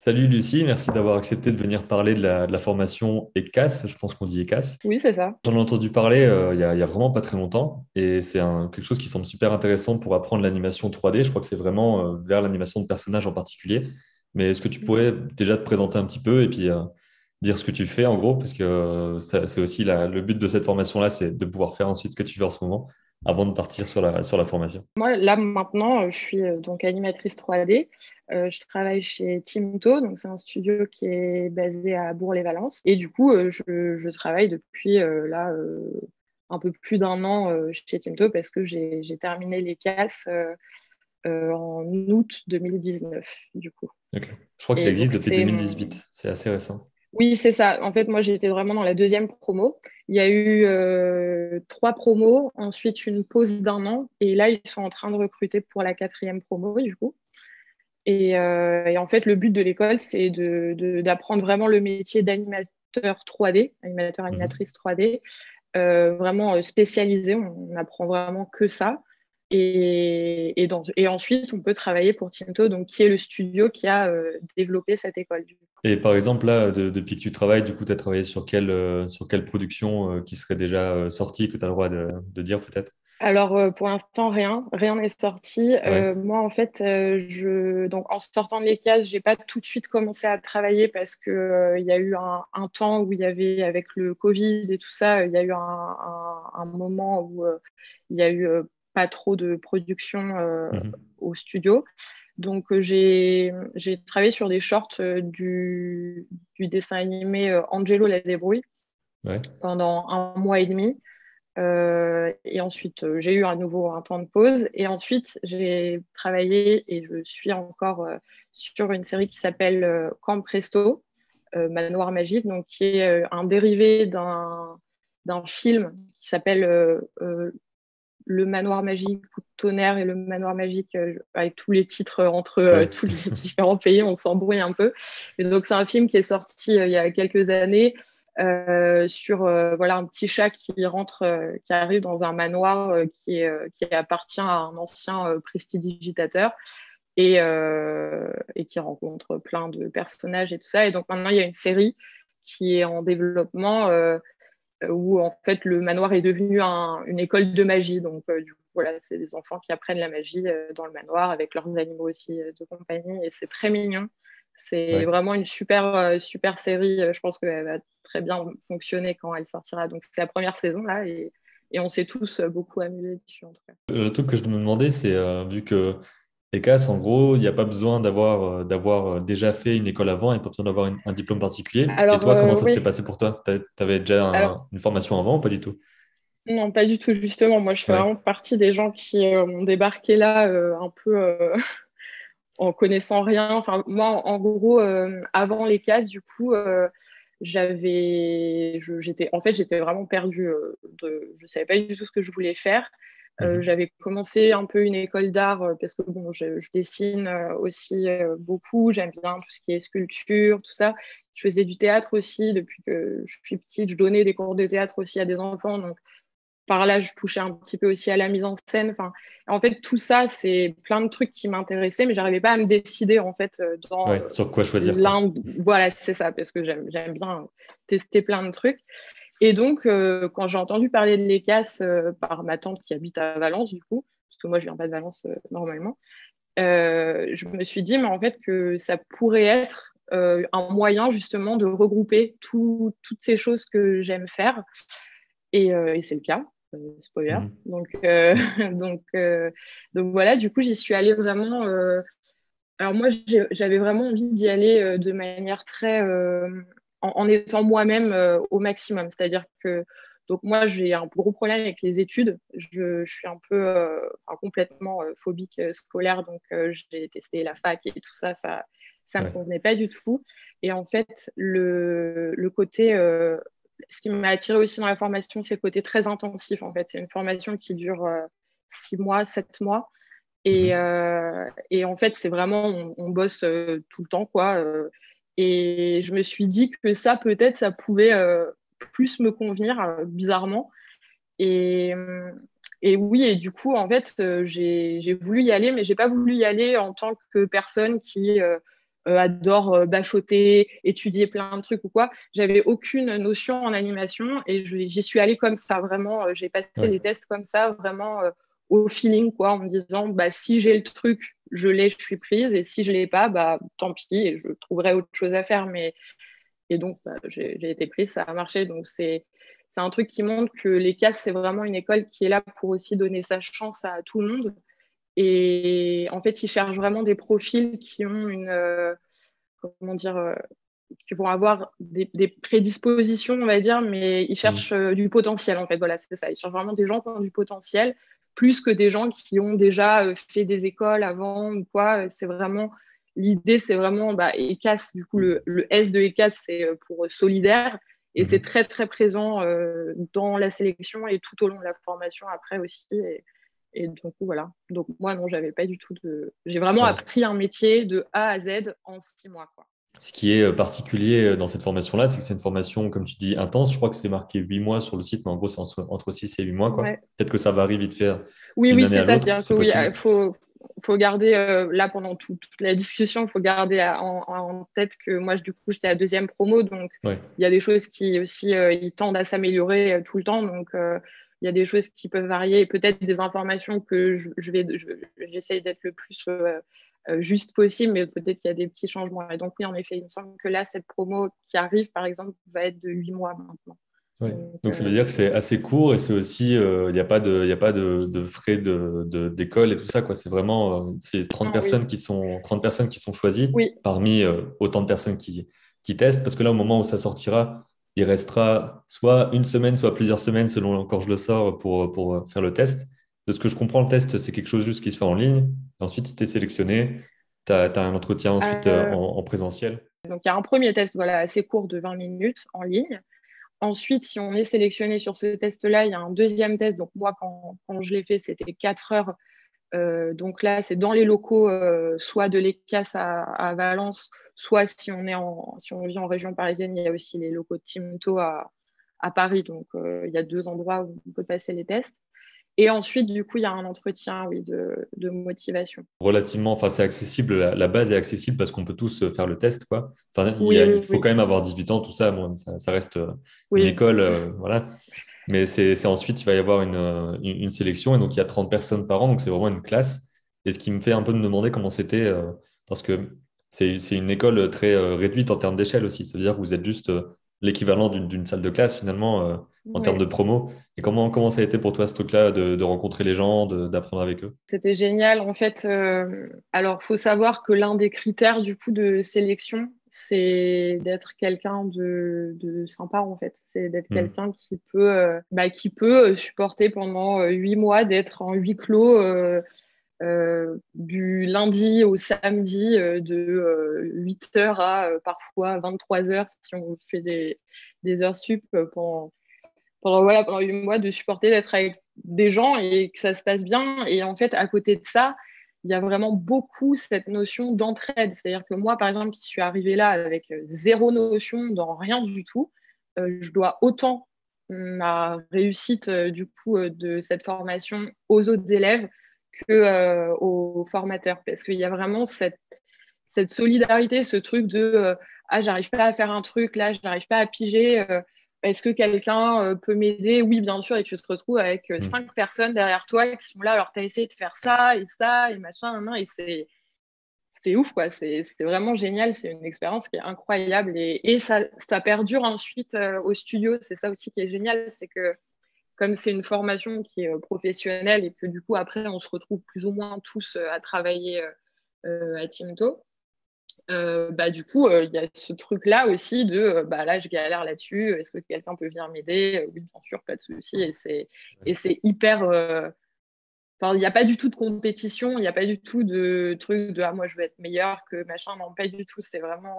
Salut Lucie, merci d'avoir accepté de venir parler de la, de la formation ECAS. Je pense qu'on dit ECAS. Oui, c'est ça. J'en ai entendu parler euh, il y a, vraiment pas très longtemps et c'est quelque chose qui semble super intéressant pour apprendre l'animation 3D. Je crois que c'est vraiment euh, vers l'animation de personnages en particulier. Mais est-ce que tu pourrais déjà te présenter un petit peu et puis euh, dire ce que tu fais en gros? Parce que c'est aussi la- le but de cette formation-là, c'est de pouvoir faire ensuite ce que tu fais en ce moment avant de partir sur la, sur la formation. Moi, là, maintenant, euh, je suis euh, donc animatrice 3D. Euh, je travaille chez Timto, donc c'est un studio qui est basé à Bourg-les-Valences. Et du coup, je, je travaille depuis euh, là euh, un peu plus d'un an chez Timto parce que j'ai terminé les casses en août 2019, du coup. Je crois que ça existe depuis c'est mon- 2018. C'est assez récent. Oui, c'est ça. En fait, moi, j'étais vraiment dans la deuxième promo. Il y a eu euh, trois promos, ensuite une pause d'un an, et là, ils sont en train de recruter pour la quatrième promo, du coup. Et, euh, et en fait, le but de l'école, c'est de, de- d'apprendre vraiment le métier d'animateur 3D, animateur, Mhm. animatrice 3D, euh, vraiment spécialisé. On n'apprend vraiment que ça. Et, et, dans- et ensuite, on peut travailler pour Tinto, donc, qui est le studio qui a développé cette école. du coup. Et par exemple, là, de- depuis que tu travailles, du coup, tu as travaillé sur quelle, euh, sur quelle production euh, qui serait déjà euh, sortie, que tu as le droit de, de dire peut-être? Alors, pour l'instant, rien. Rien n'est sorti. Ouais. Moi, en fait, je... donc, en sortant de les cases, j'ai pas tout de suite commencé à travailler parce que, euh, il y a eu un, un temps où il y avait, avec le Covid et tout ça, il y a eu un, un- un moment où il y a eu pas trop de production Mhm. au studio. Donc, euh, j'ai travaillé sur des shorts euh, du, du dessin animé euh, Angelo la débrouille Ouais. pendant un mois et demi. Euh, et ensuite, j'ai eu à nouveau un temps de pause. Et ensuite, j'ai travaillé et je suis encore euh, sur une série qui s'appelle euh, Camp Presto, Manoir Magique, donc qui est un dérivé d'un d'un film qui s'appelle Le Manoir Magique, Coup de tonnerre et Le Manoir Magique, euh, avec tous les titres entre euh, Ouais. tous les différents pays, on s'embrouille un peu. Et donc, c'est un film qui est sorti euh, il y a quelques années euh, sur euh, voilà un petit chat qui rentre, euh, qui arrive dans un manoir euh, qui, est, euh, qui appartient à un ancien euh, prestidigitateur et, euh, et qui rencontre plein de personnages et tout ça. Et donc maintenant il y a une série qui est en développement euh, où en fait le manoir est devenu un- une école de magie. Donc euh, du coup, voilà, c'est des enfants qui apprennent la magie euh, dans le manoir avec leurs animaux aussi euh, de compagnie et c'est très mignon. C'est Ouais. vraiment une super, euh, super série. Euh, Je pense qu'elle va très bien fonctionner quand elle sortira. Donc, c'est la première saison là et, et on s'est tous euh, beaucoup amusés dessus en tout cas. Le truc que je me demandais, c'est euh, vu que ECAS, en gros, il n'y a pas besoin d'avoir euh, d'avoir euh, déjà fait une école avant et pas besoin d'avoir un diplôme particulier. Et toi, comment euh, ça oui. s'est passé pour toi? Tu avais déjà un- Alors, une formation avant ou pas du tout? non, pas du tout, justement. Moi, je fais Ouais. vraiment partie des gens qui euh, ont débarqué là euh, un peu en connaissant rien. Enfin, moi, en, en gros, avant les cases, du coup, j'avais, j'étais, en fait, j'étais vraiment perdue. de, je savais pas du tout ce que je voulais faire. Euh, Mhm. j'avais commencé un peu une école d'art euh, parce que bon, je, je dessine euh, aussi beaucoup. J'aime bien tout ce qui est sculpture, tout ça. Je faisais du théâtre aussi depuis que je suis petite. Je donnais des cours de théâtre aussi à des enfants. Donc, par là, je touchais un petit peu aussi à la mise en scène. Enfin, en fait, tout ça, c'est plein de trucs qui m'intéressaient, mais j'arrivais pas à me décider en fait dans Ouais, sur quoi choisir, quoi. Voilà, c'est ça, parce que j'aime bien tester plein de trucs. Et donc, euh, quand j'ai entendu parler de l'ECAS euh, par ma tante qui habite à Valence, du coup, parce que moi, je viens pas de Valence euh, normalement, je me suis dit, mais en fait, que ça pourrait être un moyen justement de regrouper tout- toutes ces choses que j'aime faire. Et, et c'est le cas, spoiler. Mhm. Donc, donc, donc voilà, du coup, j'y suis allée vraiment. alors moi, j'avais vraiment envie d'y aller de manière très, en, en étant moi-même euh, au maximum. C'est-à-dire que, donc moi, j'ai un gros problème avec les études. Je, je suis un peu, euh, complètement euh, phobique euh, scolaire, donc j'ai testé la fac et tout ça, ça, ça me convenait pas du tout. Et en fait, le, le côté, ce qui m'a attiré aussi dans la formation, c'est le côté très intensif. En fait, c'est une formation qui dure six mois, sept mois. Et, Mhm. et en fait, c'est vraiment, on, on bosse tout le temps, quoi. Et je me suis dit que ça, peut-être, ça pouvait euh, plus me convenir, euh, bizarrement. Et, euh, et oui, et du coup, en fait, j'ai voulu y aller, mais j'ai pas voulu y aller en tant que personne qui euh, adore bachoter, étudier plein de trucs ou quoi. J'avais aucune notion en animation et j'y suis allée comme ça, vraiment. J'ai passé les tests comme ça, vraiment au feeling, quoi, en me disant, bah, si j'ai le truc, je l'ai, je suis prise, et si je l'ai pas, bah, tant pis, et je trouverai autre chose à faire. Mais et donc, bah, j'ai été prise, ça a marché. Donc, c'est un truc qui montre que les CAS, c'est vraiment une école qui est là pour aussi donner sa chance à tout le monde. Et en fait, ils cherchent vraiment des profils qui ont une. Euh, comment dire euh, qui vont avoir des, prédispositions, on va dire, mais ils mmh. cherchent euh, du potentiel, en fait. Voilà, c'est ça. Ils cherchent vraiment des gens qui ont du potentiel, plus que des gens qui ont déjà fait des écoles avant ou quoi. C'est vraiment l'idée, c'est vraiment bah, ECAS, du coup, le, S de ECAS, c'est euh, pour solidaire. Et c'est mhm. très, très présent euh, dans la sélection et tout au long de la formation après aussi. Et, donc, voilà. Donc, moi, non, j'avais pas du tout de. J'ai vraiment appris un métier de A à Z en six mois. Quoi. Ce qui est euh, particulier dans cette formation-là, c'est que c'est une formation, comme tu dis, intense. Je crois que c'est marqué huit mois sur le site, mais en gros, c'est entre six et huit mois. Peut-être que ça varie vite faire. Oui, oui, c'est ça. Il faut, faut garder, euh, là, pendant toute la discussion, il faut garder en, tête que moi, du coup, j'étais à deuxième promo. Donc, il y a des choses qui aussi euh, ils tendent à s'améliorer euh, tout le temps. Donc, il y a des choses qui peuvent varier. Peut-être des informations que je, vais, j'essaye d'être le plus juste possible, mais peut-être qu'il y a des petits changements. Et donc, oui, en effet, il me semble que là, cette promo qui arrive, par exemple, va être de huit mois maintenant. Donc, ça veut dire que c'est assez court et c'est aussi, euh, il n'y a pas de, y a pas de, de frais d'école de, et tout ça. C'est vraiment euh, c'est 30, ah personnes qui sont, 30 personnes qui sont choisies parmi euh, autant de personnes qui, qui testent. Parce que là, au moment où ça sortira, il restera soit une semaine, soit plusieurs semaines, selon encore je le sors, pour, pour faire le test. De ce que je comprends, le test, c'est quelque chose juste qui se fait en ligne. ensuite, si tu es sélectionné, tu as, un entretien ensuite en, en, présentiel. Donc, il y a un premier test voilà, assez court de 20 minutes en ligne. Ensuite, si on est sélectionné sur ce test-là, il y a un deuxième test. Donc, moi, quand, je l'ai fait, c'était 4 heures. Euh, donc là, c'est dans les locaux, euh, soit de l'ECAS à, Valence, soit si on, est en, si on vit en région parisienne, il y a aussi les locaux de Timto à, à Paris. Donc, euh, il y a deux endroits où on peut passer les tests. Et ensuite, du coup, il y a un entretien oui, de, de motivation. Relativement, enfin, c'est accessible, la, base est accessible parce qu'on peut tous euh, faire le test. Quoi. Enfin, il, faut quand même avoir 18 ans, tout ça, bon, ça, reste euh, une école. Euh, voilà. Mais c'est ensuite, il va y avoir une, une, sélection et donc il y a 30 personnes par an, donc c'est vraiment une classe. Et ce qui me fait un peu me demander comment c'était, parce que c'est une école très réduite en termes d'échelle aussi. C'est-à-dire que vous êtes juste l'équivalent d'une salle de classe finalement euh, en termes de promo. Et comment, comment ça a été pour toi ce truc-là de, rencontrer les gens, d'apprendre avec eux? C'était génial. En fait, euh, alors faut savoir que l'un des critères du coup de sélection, c'est d'être quelqu'un de, de, sympa en fait. C'est d'être hmm. quelqu'un qui peut, euh, bah, qui peut supporter pendant huit mois d'être en huis clos. Du lundi au samedi de 8h à parfois 23h si on fait des, heures sup pendant, pendant, voilà, pendant 8 mois de supporter d'être avec des gens et que ça se passe bien. Et en fait, à côté de ça, il y a vraiment beaucoup cette notion d'entraide. C'est-à-dire que moi, par exemple, qui suis arrivée là avec zéro notion dans rien du tout, je dois autant ma réussite du coup de cette formation aux autres élèves que euh, aux formateurs parce qu'il y a vraiment cette, cette solidarité, ce truc de euh, ah j'arrive pas à faire un truc là, je n'arrive pas à piger. Euh, est-ce que quelqu'un peut m'aider? Oui, bien sûr, et tu te retrouves avec mm. cinq personnes derrière toi qui sont là. Alors, tu as essayé de faire ça et ça et machin, et c'est, c'est ouf, quoi. C'est, vraiment génial. C'est une expérience qui est incroyable et, et ça, ça, perdure ensuite au studio. C'est ça aussi qui est génial, c'est que comme c'est une formation qui est euh, professionnelle et que du coup, après, on se retrouve plus ou moins tous euh, à travailler euh, à Tinto, bah, du coup, il y a ce truc-là aussi de bah, là, je galère là-dessus, est-ce que quelqu'un peut venir m'aider Oui, bien sûr, pas de souci. Et c'est, et c'est hyper. il n'y a pas du tout de compétition, il n'y a pas du tout de truc de ah, moi, je veux être meilleur que machin. Non, pas du tout. C'est vraiment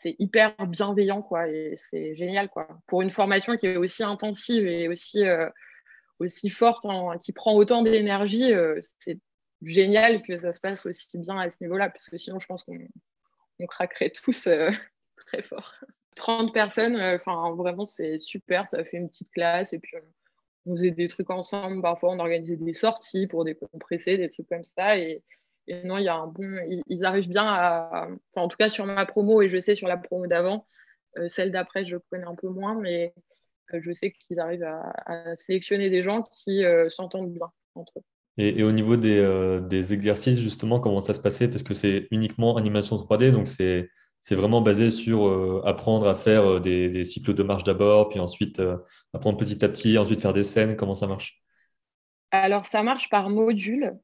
c'est hyper bienveillant, quoi, et c'est génial, quoi. Pour une formation qui est aussi intensive et aussi, euh, aussi forte, qui prend autant d'énergie, euh, c'est génial que ça se passe aussi bien à ce niveau-là, parce que sinon, je pense qu'on craquerait tous euh, très fort. 30 personnes, enfin, vraiment, c'est super, ça fait une petite classe, et puis on faisait des trucs ensemble, parfois on organisait des sorties pour décompresser, des trucs comme ça, Et non, il y a un bon, ils, arrivent bien à, enfin, en tout cas sur ma promo et je sais sur la promo d'avant, celle d'après je connais un peu moins, mais je sais qu'ils arrivent à, sélectionner des gens qui s'entendent bien entre eux. Et, au niveau des, des, exercices, justement, comment ça se passait? Parce que c'est uniquement animation 3D, donc c'est c'est vraiment basé sur euh, apprendre à faire euh, des, cycles de marche d'abord, puis ensuite euh, apprendre petit à petit, ensuite faire des scènes. Comment ça marche? Alors, ça marche par module.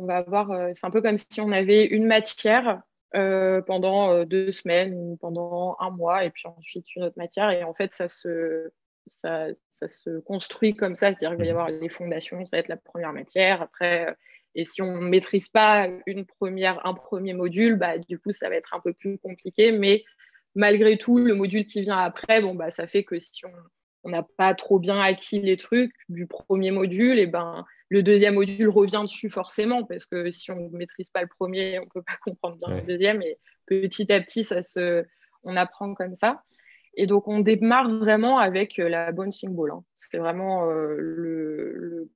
On va avoir, c'est un peu comme si on avait une matière pendant deux semaines ou pendant un mois, et puis ensuite une autre matière. Et en fait, ça se, ça, ça se construit comme ça, c'est-à-dire qu'il va y avoir les fondations, ça va être la première matière. Après, et si on ne maîtrise pas une première, un premier module, bah, du coup, ça va être un peu plus compliqué. Mais malgré tout, le module qui vient après, bon, bah, ça fait que si on n'a pas trop bien acquis les trucs du premier module, et ben, le deuxième module revient dessus forcément, parce que si on ne maîtrise pas le premier, on ne peut pas comprendre bien le deuxième. Et petit à petit, ça se, on apprend comme ça. Et donc, on démarre vraiment avec la bonne ball. Hein. C'est vraiment euh, le, le,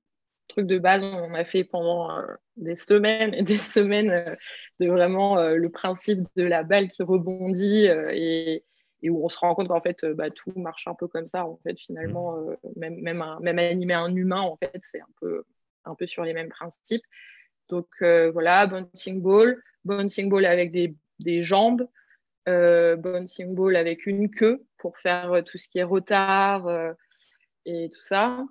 truc de base, on a fait pendant euh, des semaines et des semaines euh, de vraiment euh, le principe de la balle qui rebondit et, où on se rend compte qu'en fait bah, tout marche un peu comme ça. En fait, finalement, mmh. même, même, même animer un humain, en fait, c'est un peu, un peu sur les mêmes principes. Donc voilà, bouncing ball, bouncing ball avec des, des jambes, bouncing ball avec une queue pour faire tout ce qui est retard et tout ça.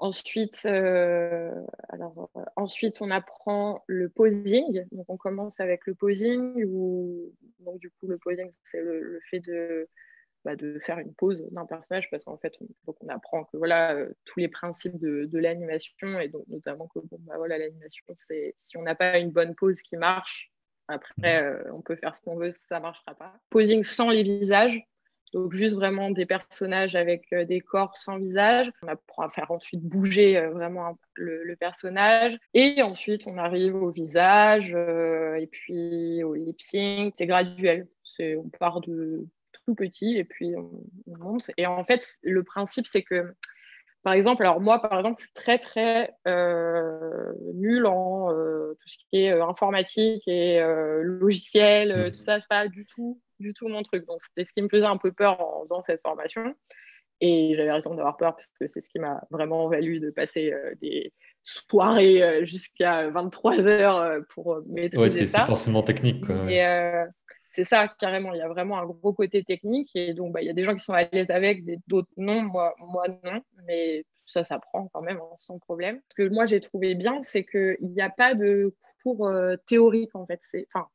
Ensuite, euh, alors, euh, ensuite, on apprend le posing. Donc, on commence avec le posing. Où, donc, du coup, le posing, c'est le, fait de, bah, de faire une pose d'un personnage parce qu'en fait, on, on apprend que voilà, euh, tous les principes de, de l'animation et donc notamment que bon, bah, voilà, l'animation, c'est si on n'a pas une bonne pose qui marche, après, mmh. on peut faire ce qu'on veut, ça ne marchera pas. Posing sans les visages. Donc juste vraiment des personnages avec euh, des corps sans visage. On apprend à faire ensuite bouger euh, vraiment le, personnage. Et ensuite, on arrive au visage euh, et puis au lip sync. C'est graduel. C'est, on part de tout petit et puis on, monte. Et en fait, le principe, c'est que par exemple, alors moi, par exemple, je suis très, très euh, nulle en tout ce qui est informatique et logiciel, mmh. tout ça, c'est pas du tout du tout mon truc. Donc, c'était ce qui me faisait un peu peur en faisant cette formation. Et j'avais raison d'avoir peur parce que c'est ce qui m'a vraiment valu de passer euh, des soirées euh, jusqu'à 23 heures euh, pour maîtriser ouais, ça. c'est forcément technique. Et c'est ça, carrément. Il y a vraiment un gros côté technique. Et donc, bah, il y a des gens qui sont à l'aise avec, d'autres non. Moi, moi, non. Mais ça s'apprend quand même hein, sans problème. Ce que moi, j'ai trouvé bien, c'est qu'il n'y a pas de cours théorique, en fait. Enfin,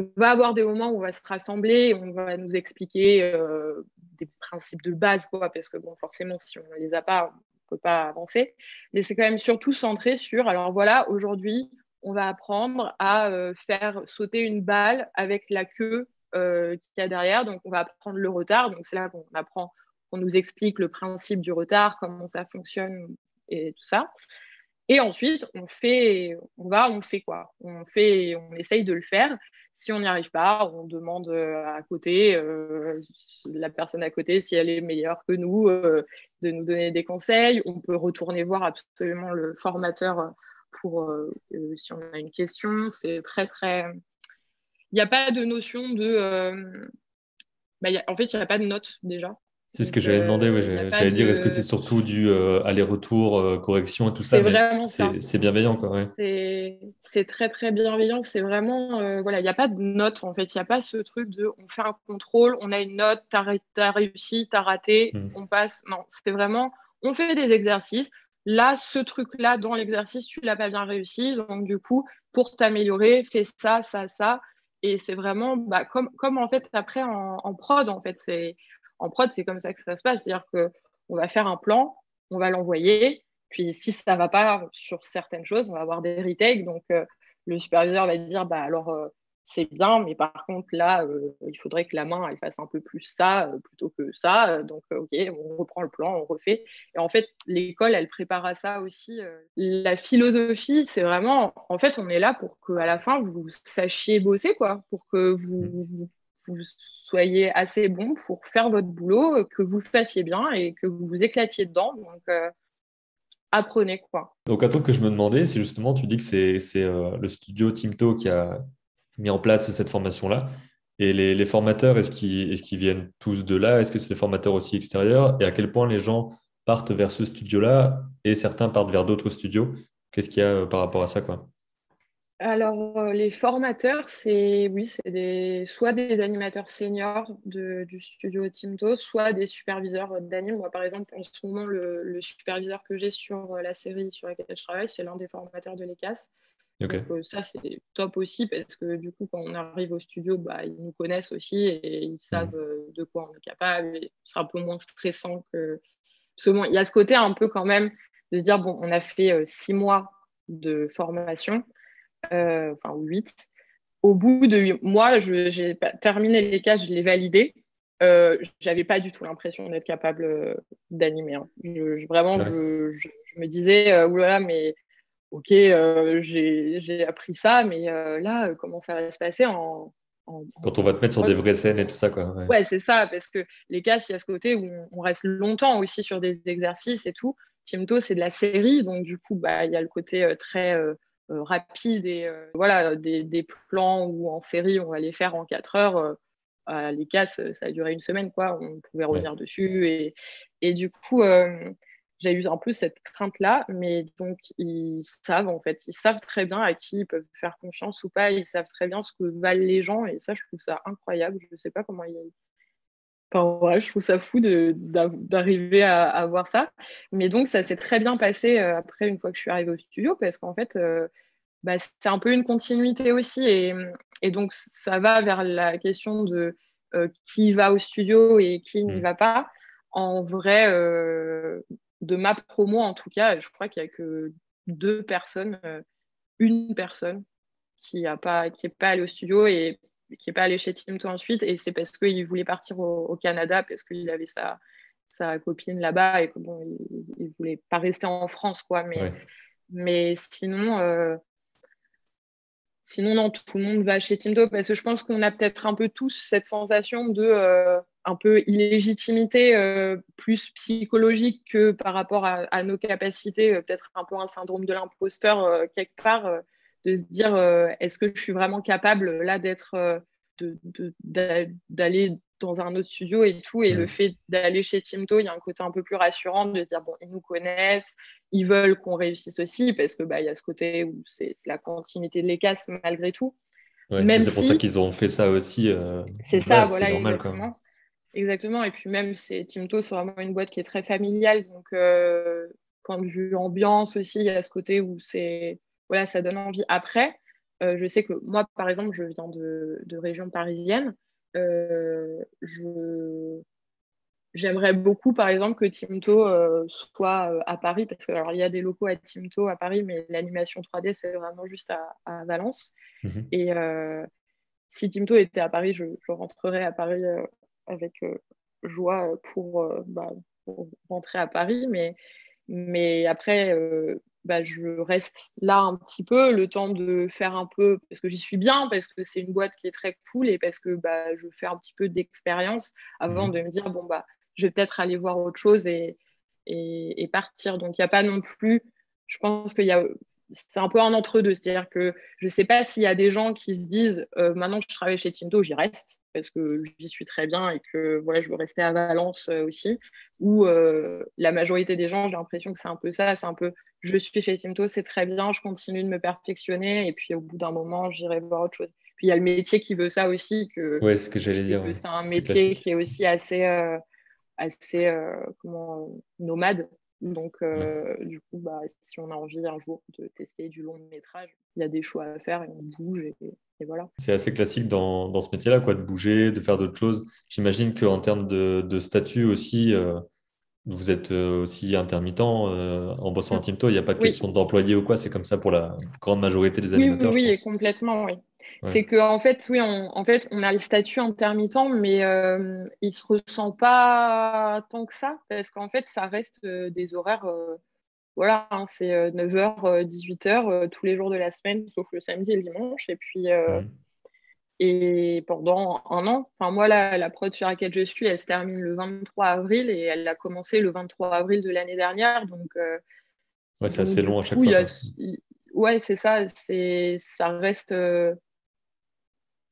on va avoir des moments où on va se rassembler on va nous expliquer euh, des principes de base, quoi, parce que bon, forcément, si on ne les a pas, on ne peut pas avancer. Mais c'est quand même surtout centré sur, alors voilà, aujourd'hui, on va apprendre à euh, faire sauter une balle avec la queue euh, qu'il y a derrière. Donc, on va apprendre le retard. Donc, c'est là qu'on apprend, on nous explique le principe du retard, comment ça fonctionne et tout ça. Et ensuite, on fait, on va, on fait quoi On fait, on essaye de le faire. Si on n'y arrive pas, on demande euh, à côté, euh, la personne à côté, si elle est meilleure que nous, euh, de nous donner des conseils. On peut retourner voir absolument le formateur pour si on a une question. C'est très, très. Il n'y a pas de notion de. Bah, en fait, il n'y a pas de notes déjà. C'est ce que j'allais demander, oui. J'allais dire, est-ce que c'est surtout du euh, aller-retour, euh, correction et tout ça C'est vraiment ça. C'est bienveillant, quoi. C'est très, très bienveillant. C'est vraiment, euh, voilà, il n'y a pas de note, en fait. Il n'y a pas ce truc de, on fait un contrôle, on a une note, t'as as réussi, t'as raté, hmm. on passe. Non, c'est vraiment, on fait des exercices. Là, ce truc-là, dans l'exercice, tu l'as pas bien réussi. Donc, du coup, pour t'améliorer, fais ça, ça, ça. Et c'est vraiment, bah, comme, comme en fait, après, en, en prod, en fait, c'est en prod, c'est comme ça que ça se passe. C'est-à-dire qu'on va faire un plan, on va l'envoyer, puis si ça ne va pas sur certaines choses, on va avoir des retakes. Donc, euh, le superviseur va dire, bah, alors, euh, c'est bien, mais par contre, là, euh, il faudrait que la main, elle fasse un peu plus ça plutôt que ça. Donc, OK, on reprend le plan, on refait. Et en fait, l'école, elle prépare à ça aussi. La philosophie, c'est vraiment, en fait, on est là pour qu'à la fin, vous sachiez bosser, quoi, pour que vous, vous vous soyez assez bon pour faire votre boulot, que vous fassiez bien et que vous vous éclatiez dedans. Donc, euh, apprenez quoi. Donc un truc que je me demandais, c'est justement, tu dis que c'est le studio Timto qui a mis en place cette formation-là. Et les, formateurs, est-ce qu'ils viennent tous de là? Est-ce que c'est des formateurs aussi extérieurs? Et à quel point les gens partent vers ce studio-là et certains partent vers d'autres studios? Qu'est-ce qu'il y a euh, par rapport à ça quoi? Alors, euh, les formateurs, c'est oui, c'est des, soit des animateurs seniors du studio Timto, soit des superviseurs d'anime. Moi, par exemple, en ce moment, le, superviseur que j'ai sur euh, la série sur laquelle je travaille, c'est l'un des formateurs de l'ECAS. Donc, ça, c'est top aussi parce que du coup, quand on arrive au studio, bah, ils nous connaissent aussi et ils savent mmh. de quoi on est capable. C'est un peu moins stressant que. Parce que il y a ce côté un peu quand même de se dire bon, on a fait six mois de formation euh, enfin huit. Au bout de huit mois, j'ai terminé les cas, je l'ai validé. Euh, j'avais pas du tout l'impression d'être capable euh, d'animer. Hein. vraiment, je, me disais, euh, oulala, mais ok, j'ai appris ça, mais là, comment ça va se passer en, Quand on va te mettre sur des vraies scènes et tout ça, quoi. Ouais, c'est ça, parce que les cas, il y a ce côté où on, reste longtemps aussi sur des exercices et tout. Timto, c'est de la série, donc du coup, bah, il y a le côté très euh, rapide et euh, voilà, des, des, plans où en série on va les faire en 4 heures. Euh, les casses, ça a duré une semaine, quoi. On pouvait revenir dessus. Et, et, du coup, j'ai eu un peu cette crainte-là, mais donc ils savent en fait, ils savent très bien à qui ils peuvent faire confiance ou pas, ils savent très bien ce que valent les gens, et ça, je trouve ça incroyable. Je ne sais pas comment ils. Enfin, je trouve ça fou d'arriver à, à, voir ça. Mais donc, ça s'est très bien passé après, une fois que je suis arrivée au studio, parce qu'en fait, bah, c'est un peu une continuité aussi. Et, et, donc, ça va vers la question de euh, qui va au studio et qui n'y mm. va pas. En vrai, euh, de ma promo, en tout cas, je crois qu'il n'y a que deux personnes, euh, une personne qui n'est pas, qui pas allée au studio et qui n'est pas allée chez Timto ensuite. Et c'est parce qu'il voulait partir au, Canada, parce qu'il avait sa, sa copine là-bas et que bon, il, ne voulait pas rester en France, quoi. Mais, mais sinon, Sinon, non, tout le monde va chez Timto parce que je pense qu'on a peut-être un peu tous cette sensation de euh, un peu illégitimité euh, plus psychologique que par rapport à, nos capacités, euh, peut-être un peu un syndrome de l'imposteur quelque part, de se dire est-ce que je suis vraiment capable là d'être d'aller dans un autre studio et tout. Et le fait d'aller chez Timto, il y a un côté un peu plus rassurant de se dire bon, ils nous connaissent, ils veulent qu'on réussisse aussi parce que bah il y a ce côté où c'est la continuité de l'ECAS malgré tout. c'est pour ça qu'ils ont fait ça aussi. Euh, c'est ça, voilà, exactement. Exactement. Et puis même, c'est Timto, c'est vraiment une boîte qui est très familiale. Donc, euh, point de vue ambiance aussi, il y a ce côté où c'est voilà, ça donne envie. Après, euh, je sais que moi, par exemple, je viens de, de région parisienne. Euh, je J'aimerais beaucoup, par exemple, que Timto euh, soit à Paris, parce qu'il il y a des locaux à Timto à Paris, mais l'animation 3D, c'est vraiment juste à, Valence. Mhm. Et si Timto était à Paris, je, rentrerais à Paris avec joie pour, bah, pour, rentrer à Paris. Mais, mais après, bah, je reste là un petit peu, le temps de faire un peu, parce que j'y suis bien, parce que c'est une boîte qui est très cool et parce que bah, je fais un petit peu d'expérience avant mhm. de me dire, bon, bah, je vais peut-être aller voir autre chose et, et, partir. Donc, il n'y a pas non plus, je pense qu'il y a, c'est un peu un entre-deux. C'est-à-dire que je ne sais pas s'il y a des gens qui se disent, euh, maintenant que je travaille chez Tinto, j'y reste parce que j'y suis très bien et que voilà, je veux rester à Valence euh, aussi. Ou euh, la majorité des gens, j'ai l'impression que c'est un peu ça. C'est un peu, je suis chez Tinto, c'est très bien, je continue de me perfectionner et puis au bout d'un moment, j'irai voir autre chose. Puis il y a le métier qui veut ça aussi. Que, ouais, ce que j'allais dire. C'est un métier qui est aussi assez assez comment, nomade. Donc, euh, du coup, bah, si on a envie un jour de tester du long métrage, il y a des choix à faire et on bouge et, voilà. C'est assez classique dans, dans ce métier-là, quoi, de bouger, de faire d'autres choses. J'imagine qu'en termes de, de, statut aussi, euh, vous êtes aussi intermittent en bossant en mm. Timto. Il n'y a pas de question d'employé ou quoi. C'est comme ça pour la grande majorité des animateurs. Oui, oui, complètement, oui. C'est qu'en en fait, oui, on, en fait, on a le statut intermittent, mais euh, il ne se ressent pas tant que ça, parce qu'en fait, ça reste euh, des horaires, euh, voilà, hein, c'est 9h, 18h tous les jours de la semaine, sauf le samedi et le dimanche. Et puis, et pendant un an, enfin, moi, la, la prod sur laquelle je suis, elle se termine le 23 avril et elle a commencé le 23 avril de l'année dernière. Donc, Ouais, c'est assez long à chaque fois. ouais, c'est ça. Ça reste.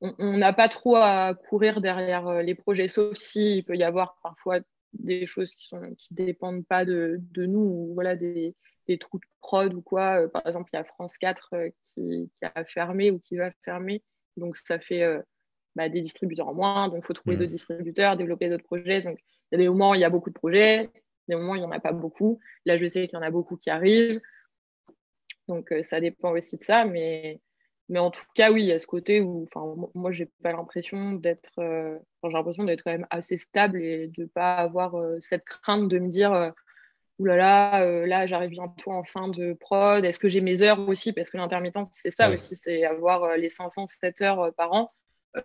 On n'a pas trop à courir derrière les projets, sauf s'il peut y avoir parfois des choses qui ne qui dépendent pas de, de nous, ou voilà, des, des, trous de prod ou quoi. par exemple, il y a France 4 qui, qui, a fermé ou qui va fermer. Donc, ça fait bah, des distributeurs en moins, donc il faut trouver mmh. d'autres distributeurs, développer d'autres projets. Donc il y a des moments où il y a beaucoup de projets, des moments où il n'y en a pas beaucoup. Là, je sais qu'il y en a beaucoup qui arrivent. Donc euh, ça dépend aussi de ça, mais, mais en tout cas, oui, il y a ce côté où moi, j'ai pas l'impression d'être. Euh, j'ai l'impression d'être quand même assez stable et de ne pas avoir euh, cette crainte de me dire oulala, là là, là j'arrive bientôt en fin de prod. Est-ce que j'ai mes heures aussi? Parce que l'intermittence, c'est ça aussi, c'est avoir les 507 heures par an.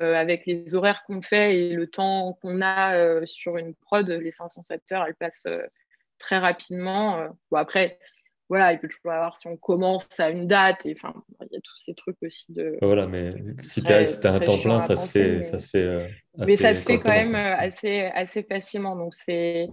Euh, avec les horaires qu'on fait et le temps qu'on a euh, sur une prod, les 507 heures, elles passent euh, très rapidement. Bon, après, voilà, il peut toujours avoir si on commence à une date, et enfin, il y a tous ces trucs aussi de. Voilà, mais si tu as, un temps plein, ça se, fait, ça se fait. mais ça se fait quand même assez, assez facilement. Donc, c'est,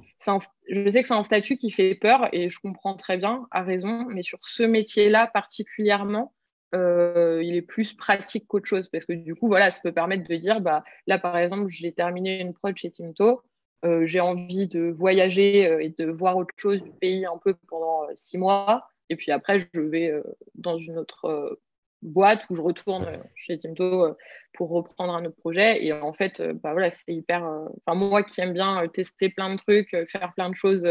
je sais que c'est un statut qui fait peur, et je comprends très bien, à raison, mais sur ce métier-là particulièrement, euh, il est plus pratique qu'autre chose parce que du coup, voilà, ça peut permettre de dire, bah, là, par exemple, j'ai terminé une prod chez Timto, euh, j'ai envie de voyager euh, et de voir autre chose du pays un peu pendant six mois, et puis après, je vais dans une autre boîte où je retourne chez Timto pour reprendre un autre projet. Et en fait, bah, voilà, c'est hyper. Enfin, moi qui aime bien tester plein de trucs, faire plein de choses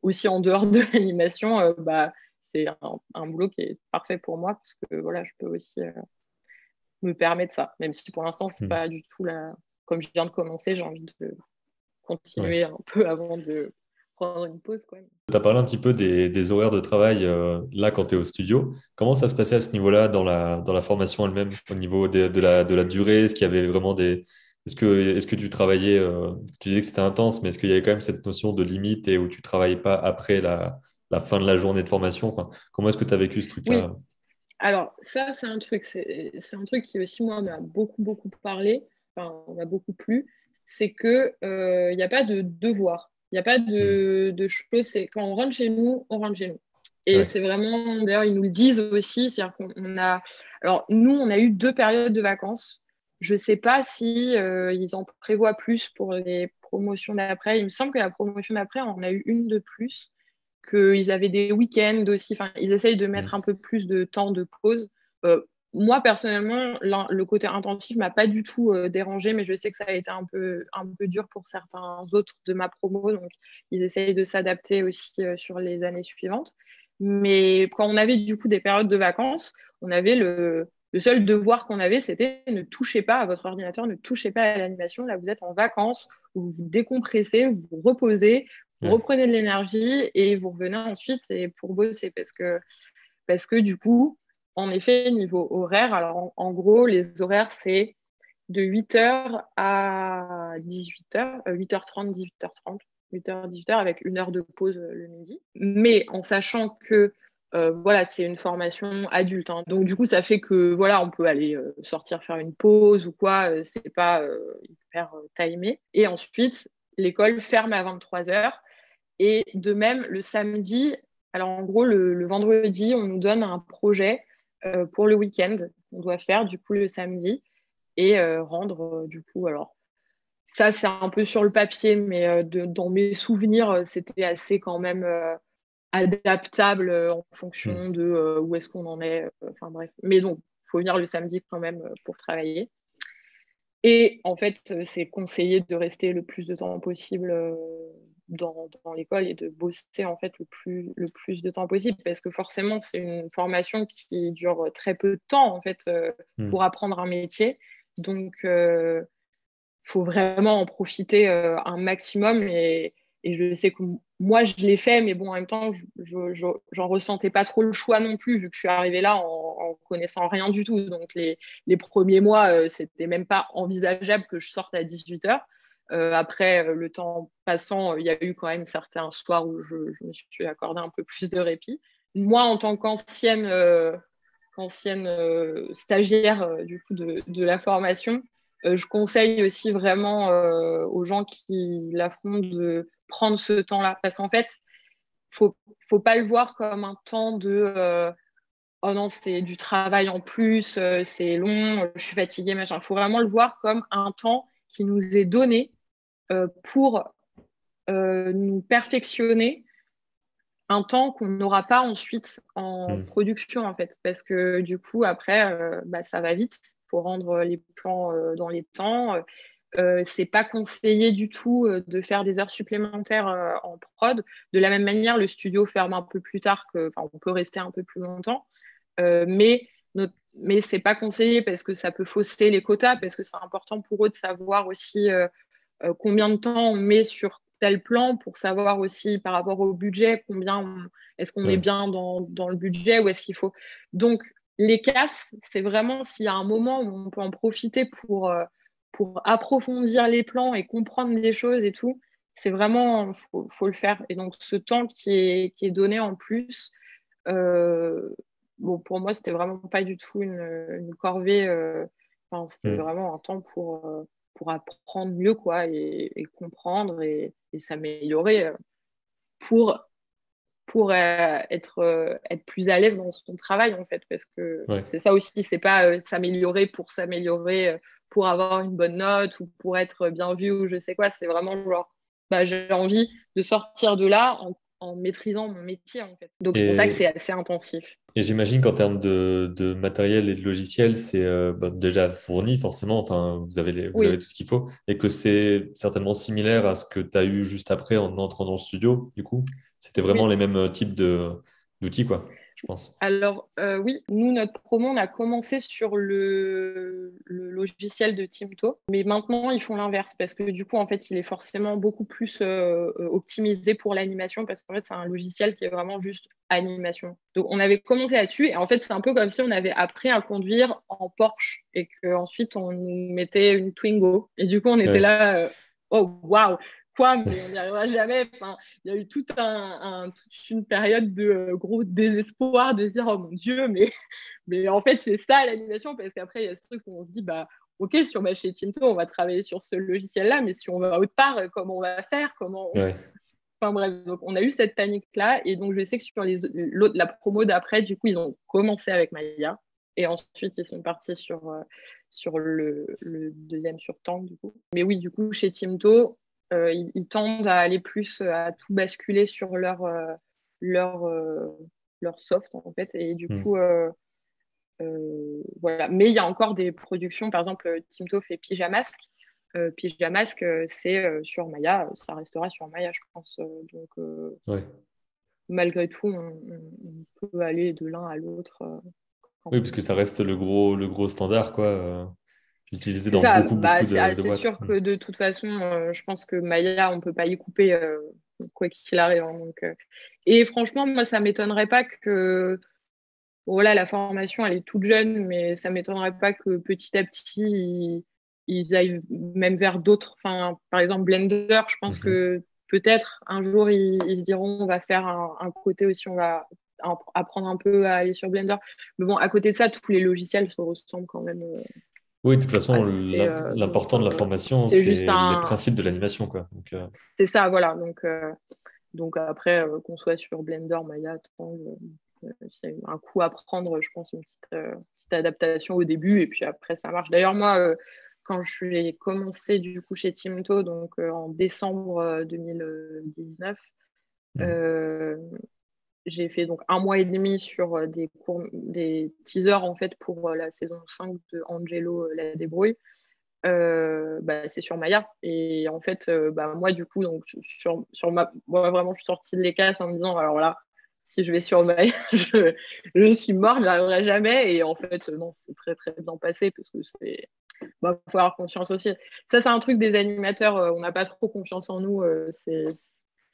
aussi en dehors de l'animation, bah, c'est un, boulot qui est parfait pour moi parce que voilà, je peux aussi euh, me permettre ça. Même si pour l'instant, c'est n'est hmm. pas du tout la. Comme je viens de commencer, j'ai envie de continuer un peu avant de prendre une pause. Tu as parlé un petit peu des, horaires de travail euh, là quand tu es au studio. Comment ça se passait à ce niveau-là dans la, dans la formation elle-même, au niveau de, la, de la durée? Est-ce qu'il y avait vraiment des. Est-ce que, est que tu travaillais, euh, tu disais que c'était intense, mais est-ce qu'il y avait quand même cette notion de limite et où tu ne travaillais pas après la, la fin de la journée de formation Comment est-ce que tu as vécu ce truc-là? Alors, ça, c'est un truc, c'est un truc qui aussi, moi, m'a beaucoup, beaucoup parlé, enfin, m'a beaucoup plu, c'est qu'il n'y euh, a pas de devoir, il n'y a pas de, hmm. de choses, c'est quand on rentre chez nous, on rentre chez nous. Et c'est vraiment, d'ailleurs, ils nous le disent aussi, c'est-à-dire qu'on a, alors nous, on a eu deux périodes de vacances. Je ne sais pas si euh, ils en prévoient plus pour les promotions d'après. Il me semble que la promotion d'après, on en a eu une de plus qu'ils avaient des week-ends aussi. Enfin, ils essayent de mettre mm. un peu plus de temps de pause. Euh, moi, personnellement, le côté intensif m'a pas du tout euh, dérangé, mais je sais que ça a été un peu, un peu dur pour certains autres de ma promo. Donc, ils essayent de s'adapter aussi euh, sur les années suivantes. Mais quand on avait du coup des périodes de vacances, on avait le, le seul devoir qu'on avait, c'était ne touchez pas à votre ordinateur, ne touchez pas à l'animation. Là, vous êtes en vacances, vous vous décompressez, vous vous reposez, vous reprenez de l'énergie et vous revenez ensuite et pour bosser parce que, parce que du coup, en effet, niveau horaire, alors en, gros, les horaires, c'est de 8h à 18h, 8h30, 18h30, 8h, 18h avec une heure de pause euh, le midi. Mais en sachant que euh, voilà, c'est une formation adulte. Hein. Donc, du coup, ça fait que voilà, on peut aller euh, sortir faire une pause ou quoi, c'est pas hyper timé. Et ensuite, l'école ferme à 23h et de même, le samedi, alors en gros, le, vendredi, on nous donne un projet pour le week-end qu'on doit faire du coup le samedi et euh, rendre euh, du coup. Alors, ça, c'est un peu sur le papier, mais dans mes souvenirs, c'était assez quand même adaptable en fonction hmm. de où est-ce qu'on en est. Enfin bref. Mais donc, il faut venir le samedi quand même pour travailler. Et en fait, c'est conseillé de rester le plus de temps possible dans, l'école et de bosser en fait le plus, le plus de temps possible. Parce que forcément c'est une formation qui dure très peu de temps en fait euh, hmm. pour apprendre un métier. Donc il euh, faut vraiment en profiter euh, un maximum. Et, et, je sais que moi je l'ai fait mais bon en même temps je, j'en ressentais pas trop le choix non plus vu que je suis arrivée là en, en connaissant rien du tout. Donc les, les premiers mois c'était même pas envisageable que je sorte à 18 heures euh, après, euh, le temps passant, il y a eu quand même certains soirs où je, me suis accordé un peu plus de répit. Moi, en tant qu'ancienne euh, stagiaire du coup de, la formation, je conseille aussi vraiment aux gens qui l'affrontent de prendre ce temps-là. Parce qu'en fait, faut, faut pas le voir comme un temps de oh non, c'est du travail en plus, c'est long, je suis fatiguée, machin. Il faut vraiment le voir comme un temps qui nous est donné pour nous perfectionner un temps qu'on n'aura pas ensuite en hmm. production en fait parce que du coup après bah, ça va vite pour rendre les plans dans les temps euh, c'est pas conseillé du tout euh, de faire des heures supplémentaires euh, en prod. De la même manière, le studio ferme un peu plus tard que, on peut rester un peu plus longtemps, mais mais c'est pas conseillé parce que ça peut fausser les quotas, parce que c'est important pour eux de savoir aussi combien de temps on met sur tel plan pour savoir aussi par rapport au budget combien est-ce qu'on est bien dans, dans, le budget ou est-ce qu'il faut. Donc les casses, c'est vraiment s'il y a un moment où on peut en profiter pour pour approfondir les plans et comprendre les choses et tout, c'est vraiment, faut, faut le faire. Et donc, ce temps qui est, qui est donné en plus, euh, bon, pour moi, c'était vraiment pas du tout une, une corvée. Euh, enfin, c'était mm. vraiment un temps pour, euh, pour apprendre mieux, quoi, et, comprendre et, et s'améliorer pour, pour être, être plus à l'aise dans son travail, en fait, parce que c'est ça aussi, c'est pas s'améliorer pour s'améliorer pour avoir une bonne note ou pour être bien vu ou je sais quoi. C'est vraiment genre, bah, j'ai envie de sortir de là en, maîtrisant mon métier en fait. Donc c'est pour ça que c'est assez intensif. Et j'imagine qu'en termes de, matériel et de logiciel, c'est euh, bah, déjà fourni forcément, enfin vous avez, vous avez tout ce qu'il faut, et que c'est certainement similaire à ce que tu as eu juste après en entrant dans le studio, du coup? C'était vraiment les mêmes types d'outils, quoi? Alors, euh, oui, nous, notre promo, on a commencé sur le, logiciel de Timto, mais maintenant, ils font l'inverse parce que du coup, en fait, il est forcément beaucoup plus euh, optimisé pour l'animation parce qu'en fait, c'est un logiciel qui est vraiment juste animation. Donc, on avait commencé là-dessus et en fait, c'est un peu comme si on avait appris à conduire en Porsche et qu'ensuite, on nous mettait une Twingo. Et du coup, on était là, euh, oh, waouh, quoi, mais on n'y arrivera jamais. Enfin, il y a eu toute, un, toute une période de euh, gros désespoir de se dire, oh mon Dieu, mais, mais en fait, c'est ça l'animation, parce qu'après, il y a ce truc où on se dit, bah, ok, si on va chez Tinto, on va travailler sur ce logiciel-là, mais si on va autre part, euh, comment on va faire comment Enfin bref, donc on a eu cette panique-là, et donc je sais que sur les, la promo d'après, du coup, ils ont commencé avec Maya, et ensuite ils sont partis sur, euh, sur le, le, deuxième sur temps, du coup. Mais oui, du coup, chez Timto, euh, ils, tendent à aller plus euh, à tout basculer sur leur, euh, leur, leur soft en fait. Et du hmm. coup, voilà. Mais il y a encore des productions, par exemple, Timto fait Pyjamasque. Euh, Pyjamasque, c'est sur Maya, ça restera sur Maya, je pense. donc, malgré tout, on, peut aller de l'un à l'autre. oui, parce que ça reste le gros, le gros standard, quoi utilisé dans beaucoup, bah, beaucoup de, C'est sûr que de toute façon, euh, je pense que Maya, on ne peut pas y couper euh, quoi qu'il arrive. Hein, donc, euh. Et franchement, moi, ça ne m'étonnerait pas que voilà, la formation, elle est toute jeune, mais ça ne m'étonnerait pas que petit à petit, ils, aillent même vers d'autres. Enfin, par exemple, Blender, je pense mhm. que peut-être un jour, ils, se diront, on va faire un, un côté aussi, on va apprendre un peu à aller sur Blender. Mais bon, à côté de ça, tous les logiciels se ressemblent quand même. Oui, de toute façon, euh, l'important de la euh, formation, c'est les principes de l'animation. Euh, c'est ça, voilà. Donc, donc après, qu'on soit sur Blender, Maya, c'est un coup à prendre, je pense, une petite, adaptation au début, et puis après, ça marche. D'ailleurs, moi, quand je j'ai commencé du coup chez Timto, donc en décembre 2019, j'ai fait donc un mois et demi sur euh, des, cours, des teasers en fait pour euh, la saison 5 de Angelo euh, La Débrouille. bah, c'est sur Maya. Et en fait, bah, moi, du coup, donc, sur, sur ma... moi, vraiment, je suis sortie de l'écasse en me disant, alors là, si je vais sur Maya, je, je suis morte, je n'arriverai jamais. Et en fait, non, c'est très, très bien passé parce que c'est. Bah, faut avoir confiance aussi. Ça, c'est un truc des animateurs, on n'a pas trop confiance en nous. c'est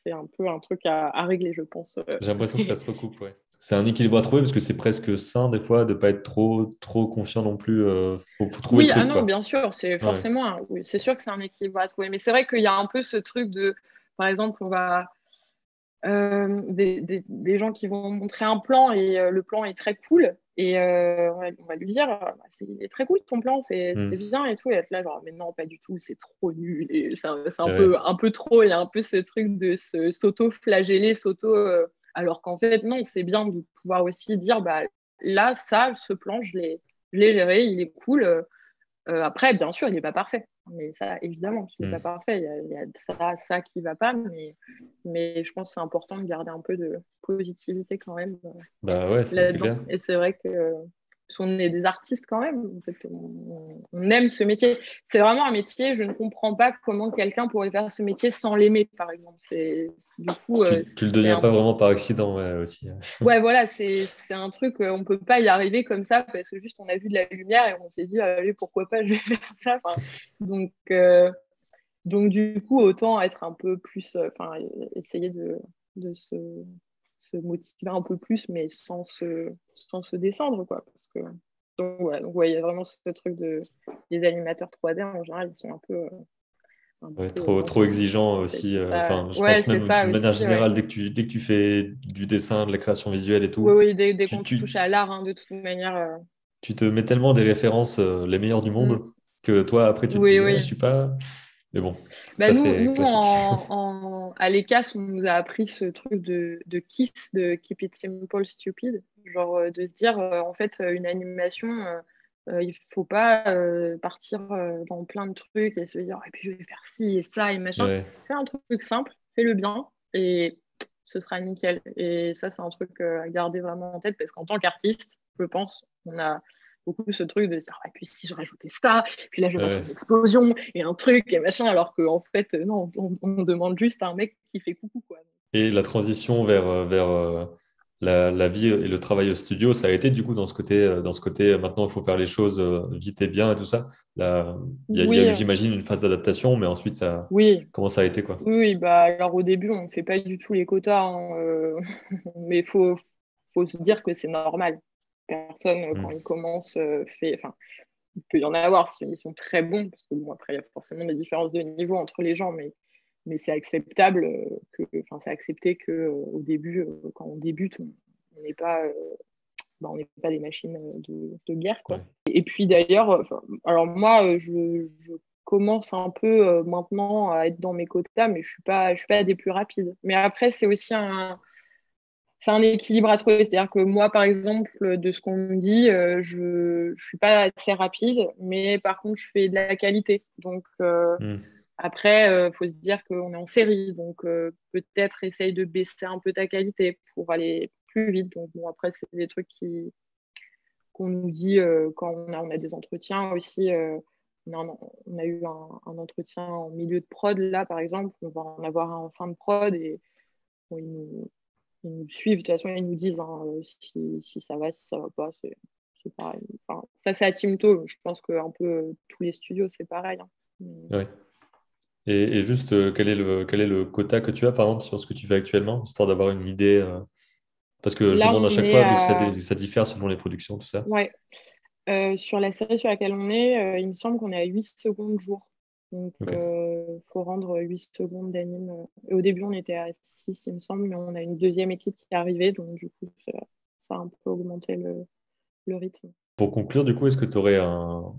c'est un peu un truc à, régler, je pense. Euh. J'ai l'impression que ça se recoupe, ouais. C'est un équilibre à trouver parce que c'est presque sain des fois de ne pas être trop, trop confiant non plus. Euh, faut, trouver oui, ah non, bien sûr, c'est forcément, oui, c'est sûr que c'est un équilibre à trouver. Mais c'est vrai qu'il y a un peu ce truc de, par exemple, on va euh, des, des, gens qui vont montrer un plan et le plan est très cool Et euh, on, va, lui dire, bah, c'est très cool ton plan, c'est mm. bien et tout. Et être là, genre, mais non, pas du tout, c'est trop nul. Et c'est un, peu, un peu trop. Il y a un peu ce truc de s'auto-flageller, s'auto. Euh, alors qu'en fait, non, c'est bien de pouvoir aussi dire, bah, là, ça, ce plan, je l'ai géré, il est cool. Euh, après, bien sûr, il n'est pas parfait. Mais ça, évidemment, il n'est pas mm. parfait. Il y, a, ça, ça qui ne va pas. Mais, mais je pense que c'est important de garder un peu de positivité quand même. Bah ouais, c'est clair. Et c'est vrai que on est des artistes quand même. En fait, on, aime ce métier. C'est vraiment un métier. Je ne comprends pas comment quelqu'un pourrait faire ce métier sans l'aimer, par exemple. C'est du coup. Tu, euh, tu le deviens pas vraiment par accident, ouais, aussi. ouais, voilà, c'est un truc. Euh, on peut pas y arriver comme ça parce que juste on a vu de la lumière et on s'est dit allez pourquoi pas je vais faire ça. donc euh, donc du coup autant être un peu plus. Enfin essayer de, de se se motiver un peu plus, mais sans se, sans se descendre, quoi. Parce que, donc voilà, donc il y a vraiment ce truc de les animateurs 3D en général, ils sont un peu. Euh, trop, euh, trop exigeants aussi. Euh, enfin, je pense même de manière générale, dès, que tu, dès que tu fais du dessin, de la création visuelle et tout. Oui, oui dès, qu'on touche à l'art, hein, de toute manière. Tu te mets tellement des références les meilleures du monde mm. que toi, après, tu te dis, je suis pas. Mais bon. Bah, nous, en, à l'ECAS, on nous a appris ce truc de, de KISS, de Keep It Simple Stupid. Genre euh, de se dire, euh, en fait, une animation, euh, il ne faut pas partir dans plein de trucs et se dire, et puis je vais faire ci et ça et machin. Fais un truc simple, fais-le bien et ce sera nickel. Et ça, c'est un truc à garder vraiment en tête parce qu'en tant qu'artiste, je pense, on a beaucoup ce truc de dire, et puis si je rajoutais ça, puis là je vais une explosion et un truc et machin, alors qu'en en fait, non, on, demande juste à un mec qui fait coucou. Quoi. Et la transition vers, euh, vers euh, la, la, vie et le travail au studio, ça a été du coup dans ce côté, euh, dans ce côté maintenant il faut faire les choses vite et bien et tout ça. Il y a, eu, j'imagine, une phase d'adaptation, mais ensuite, ça, oui. comment ça a été quoi? Oui, bah, alors au début, on ne fait pas du tout les quotas, hein, mais il faut, faut se dire que c'est normal personne, euh, quand mm. ils commencent, euh, fait. Enfin, il peut y en avoir ils sont très bons, parce que bon, après, il y a forcément des différences de niveau entre les gens, mais, mais c'est acceptable, euh, que, enfin, c'est accepté qu'au début, quand on débute, on n'est pas. Bah, on n'est pas des machines de, de guerre. Quoi. Et puis d'ailleurs, alors moi, je, je, commence un peu maintenant à être dans mes quotas, mais je ne suis, pas, je suis pas des plus rapides. Mais après, c'est aussi un, c'est un équilibre à trouver. C'est-à-dire que moi, par exemple, de ce qu'on me dit, euh, je ne suis pas assez rapide, mais par contre, je fais de la qualité. Donc, euh, hmm. après, il euh, faut se dire qu'on est en série. Donc, peut-être essaye de baisser un peu ta qualité pour aller plus vite. Donc, bon, après, c'est des trucs qui, qu'on nous dit quand on a, on a, des entretiens aussi. On a, on, a, eu un, un, entretien en milieu de prod, là, par exemple. On va en avoir un en fin de prod et bon, nous ils nous suivent. De toute façon, ils nous disent hein, euh, si, si, ça va, si ça va pas. C'est, pareil. Enfin, ça, c'est à Timto. Je pense que un peu euh, tous les studios, c'est pareil. Hein. Oui. Et, et, juste, euh, quel est, le, quel est le quota que tu as, par exemple, sur ce que tu fais actuellement, histoire d'avoir une idée Parce que je demande à chaque fois, que ça, diffère selon les productions, tout ça. Ouais. sur la série sur laquelle on est, il me semble qu'on est à 8 secondes jour. Donc, il euh, faut rendre 8 secondes d'anime. au début, on était à 6, il me semble, mais on a une deuxième équipe qui est arrivée. Donc, du coup, ça, a un peu augmenté le, le rythme. Pour conclure, du coup, est-ce que tu aurais un,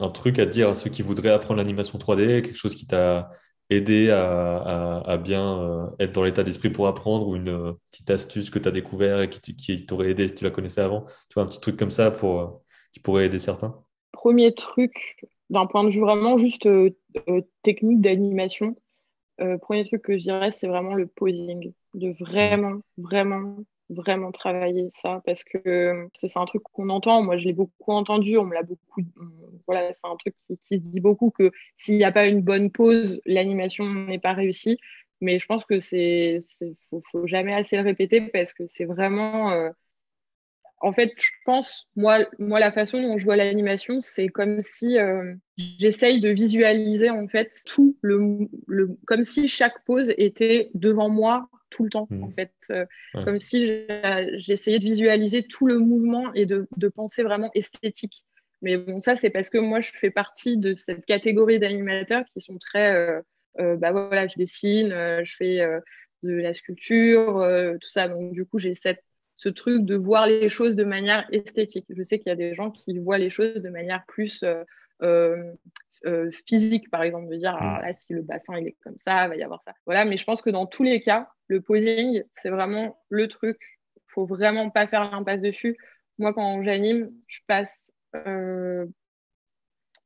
un, truc à dire à ceux qui voudraient apprendre l'animation 3D, quelque chose qui t'a aidé à, à, bien euh, être dans l'état d'esprit pour apprendre ou une euh, petite astuce que tu as découvert et qui, qui t'aurait aidé si tu la connaissais avant? Tu vois, un petit truc comme ça pour, qui pourrait aider certains? Premier truc, d'un point de vue vraiment juste euh, euh, technique d'animation, euh, premier truc que je dirais, c'est vraiment le posing. De vraiment, vraiment, vraiment travailler ça parce que c'est un truc qu'on entend. Moi, je l'ai beaucoup entendu. On me l'a beaucoup. Voilà, c'est un truc qui, se dit beaucoup que s'il n'y a pas une bonne pause, l'animation n'est pas réussie. Mais je pense que c'est, faut, faut, jamais assez le répéter parce que c'est vraiment en fait, je pense, moi, moi, la façon dont je vois l'animation, c'est comme si euh, j'essaye de visualiser en fait tout le, comme si chaque pose était devant moi tout le temps, en mmh. fait, euh, comme si j'essayais de visualiser tout le mouvement et de, penser vraiment esthétique. Mais bon, ça, c'est parce que moi, je fais partie de cette catégorie d'animateurs qui sont très, euh, bah voilà, je dessine, je fais de la sculpture, tout ça. Donc, du coup, j'ai cette ce truc de voir les choses de manière esthétique. Je sais qu'il y a des gens qui voient les choses de manière plus euh, euh, euh, physique, par exemple, de dire ah, mm. là, si le bassin il est comme ça, il va y avoir ça. Voilà, mais je pense que dans tous les cas, le posing, c'est vraiment le truc. Il faut vraiment pas faire l'impasse dessus. Moi, quand j'anime, je passe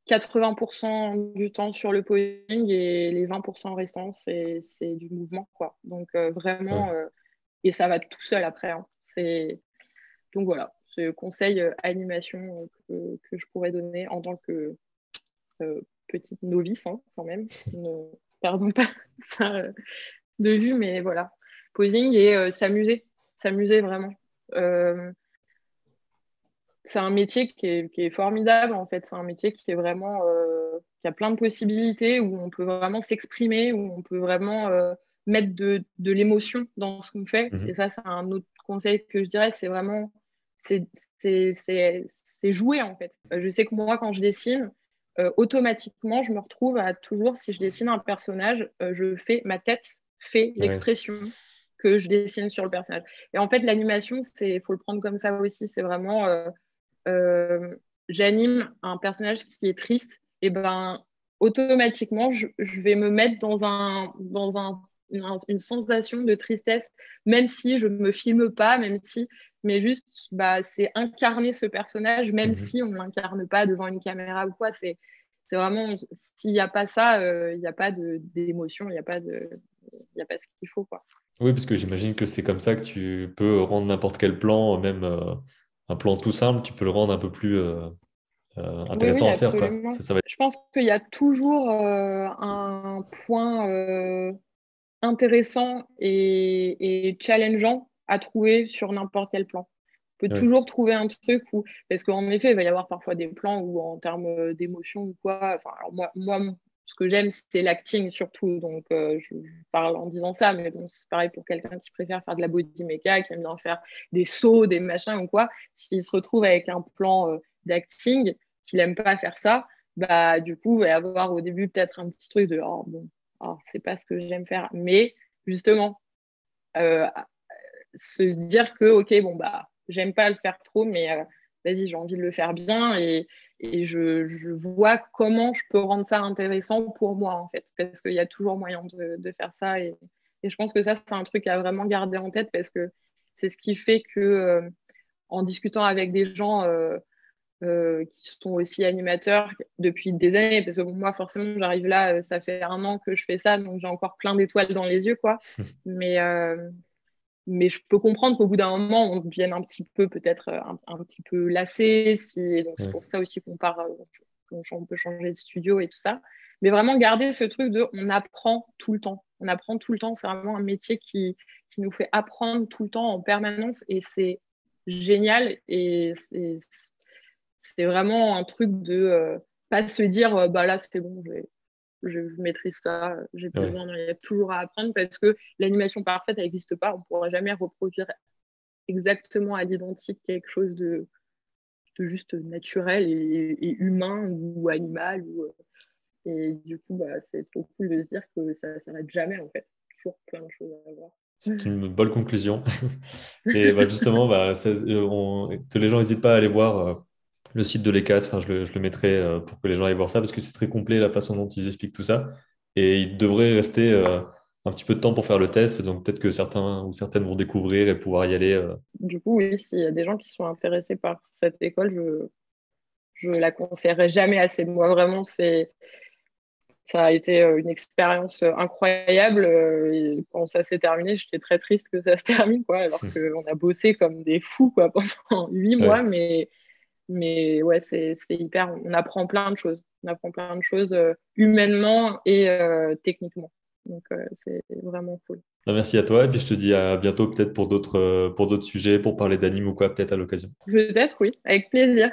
80% du temps sur le posing et les 20% restants, c'est du mouvement. Quoi. Donc, vraiment, et ça va tout seul après. Hein. Donc voilà, ce conseil euh, animation euh, que, je pourrais donner en tant que euh, petite novice hein, quand même. ne perdons pas ça de vue, mais voilà. Posing et s'amuser, s'amuser vraiment. c'est un métier qui est, formidable en fait. C'est un métier qui est vraiment qui a plein de possibilités où on peut vraiment s'exprimer, où on peut vraiment mettre de, l'émotion dans ce qu'on fait. Mhm. Et ça, c'est un autre conseil que je dirais, c'est vraiment, c'est jouer en fait. Euh, je sais que moi, quand je dessine, euh, automatiquement, je me retrouve à toujours, si je dessine un personnage, euh, je fais, ma tête fait l'expression que je dessine sur le personnage. Et en fait, l'animation, c'est, faut le prendre comme ça aussi. C'est vraiment, j'anime un personnage qui est triste, et ben automatiquement, je, je, vais me mettre dans un, dans un une, sensation de tristesse, même si je ne me filme pas, même si, mais juste, bah, c'est incarner ce personnage, même mhm. si on ne l'incarne pas devant une caméra ou quoi. C'est, c'est vraiment, s'il n'y a pas ça, euh, il n'y a pas d'émotion, il n'y a pas de, il a pas ce qu'il faut, quoi. Oui, parce que j'imagine que c'est comme ça que tu peux rendre n'importe quel plan, même euh, un plan tout simple, tu peux le rendre un peu plus euh, intéressant à faire. Quoi. Je pense qu'il y a toujours un point intéressant et, challengeant à trouver sur n'importe quel plan. On peut toujours trouver un truc où, parce qu'en effet, il va y avoir parfois des plans où, en termes d'émotion ou quoi, enfin, alors moi, moi, ce que j'aime, c'est l'acting surtout. Donc, euh, je, parle en disant ça, mais bon, c'est pareil pour quelqu'un qui préfère faire de la body makeup, qui aime bien faire des sauts, des machins ou quoi. S'il se retrouve avec un plan euh, d'acting, qu'il n'aime pas faire ça, bah, du coup, il va y avoir au début peut-être un petit truc de, oh, bon, alors, c'est pas ce que j'aime faire. Mais justement, euh, se dire que, OK, bon, bah, j'aime pas le faire trop, mais euh, vas-y, j'ai envie de le faire bien et, je, vois comment je peux rendre ça intéressant pour moi, en fait, parce qu'il y a toujours moyen de, faire ça. Et, et, je pense que ça, c'est un truc à vraiment garder en tête parce que c'est ce qui fait que, euh, en discutant avec des gens, euh, qui sont aussi animateurs depuis des années, parce que moi, forcément, j'arrive là, euh, ça fait un an que je fais ça, donc j'ai encore plein d'étoiles dans les yeux, quoi. mais, euh, mais je peux comprendre qu'au bout d'un moment, on devienne un petit peu, peut-être un, petit peu lassé, si, donc c'est pour ça aussi qu'on part, on peut changer de studio et tout ça. Mais vraiment garder ce truc de, on apprend tout le temps. On apprend tout le temps, c'est vraiment un métier qui, qui nous fait apprendre tout le temps en permanence, et c'est génial, et c'est vraiment un truc de euh, pas se dire euh, bah là c'est bon, je, maîtrise ça, j'ai besoin, il y a toujours à apprendre parce que l'animation parfaite n'existe pas, on ne pourra jamais reproduire exactement à l'identique quelque chose de, juste naturel et, humain ou animal. Ou, euh, et du coup, bah, c'est trop cool de se dire que ça ne s'arrête jamais en fait. Toujours plein de choses à voir. C'est une bonne conclusion. et bah, justement, bah, que les gens n'hésitent pas à aller voir le site de l'ECAS, enfin, je, le, je le mettrai euh, pour que les gens aillent voir ça parce que c'est très complet la façon dont ils expliquent tout ça. Et il devrait rester euh, un petit peu de temps pour faire le test. Donc peut-être que certains ou certaines vont découvrir et pouvoir y aller. Euh. Du coup, oui, s'il y a des gens qui sont intéressés par cette école, je ne la conseillerais jamais assez. Moi, vraiment, c'est ça a été une expérience incroyable. Et quand ça s'est terminé, j'étais très triste que ça se termine, quoi, alors qu'on a bossé comme des fous quoi, pendant huit mois, mais mais ouais, c'est hyper. On apprend plein de choses. On apprend plein de choses euh, humainement et euh, techniquement. Donc, euh, c'est vraiment cool. Bah, merci à toi. Et puis, je te dis à bientôt, peut-être pour d'autres sujets, pour parler d'anime ou quoi, peut-être à l'occasion. Peut-être, oui. Avec plaisir.